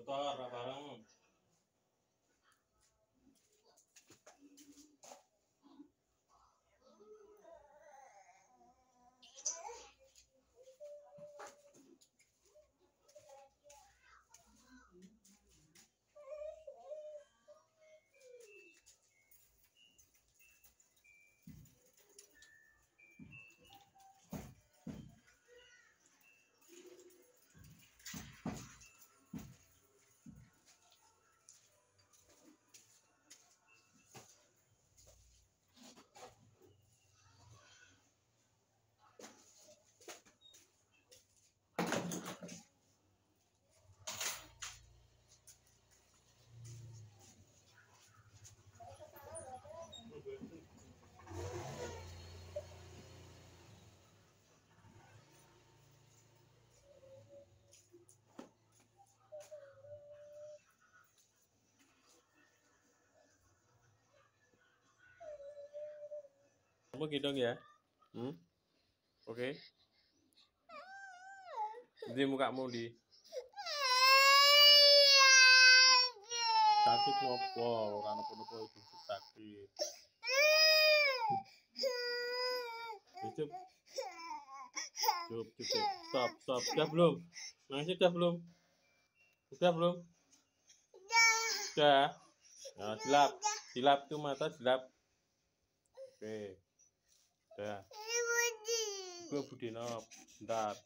Cotorra, varão. Kamu gendong ya. Hmm? oke. Di mukamu di. Sakit ngopo ora nopo-nopo itu sakit. Cukup. Cukup cukup. Stop stop. Sudah belum? Nangis sudah belum? Sudah belum? Sudah. Nah, silap silap tuh mata silap oke. udah Yeah. Go put it up. That.